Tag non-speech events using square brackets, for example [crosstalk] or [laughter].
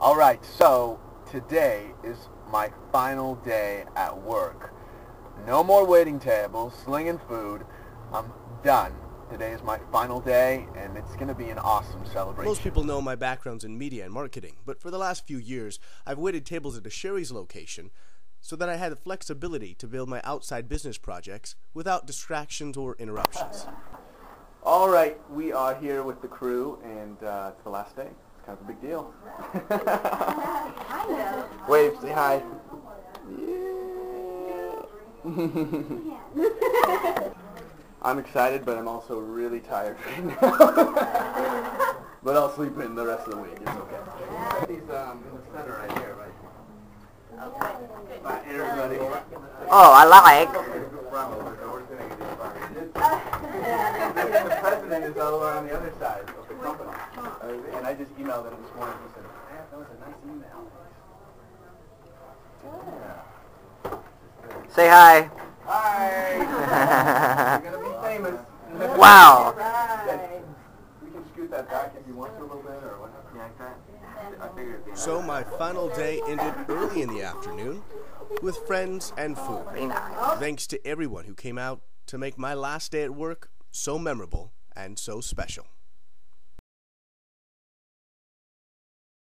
All right, so today is my final day at work. No more waiting tables, slinging food. I'm done. Today is my final day, and it's going to be an awesome celebration. Most people know my background's in media and marketing, but for the last few years, I've waited tables at a Shari's location so that I had the flexibility to build my outside business projects without distractions or interruptions. [laughs] All right, we are here with the crew, and uh, it's the last day. It's kind of a big deal. [laughs] Wave, say hi. Yeah. [laughs] I'm excited, but I'm also really tired right now. [laughs] but I'll sleep in the rest of the week. It's okay. He's um, in the center right here, right? Okay. Bye, everybody. Oh, I like. the president is all on the other side of the company. And I just emailed him this morning. He said, "Man, that was a nice email. Yeah. Say hi. Hi. [laughs] You're going to be famous. Wow. [laughs] We can scoot that back if you want to a little bit or whatever. Yeah, I figured So my final day ended early in the afternoon with friends and food. Thanks to everyone who came out to make my last day at work so memorable and so special.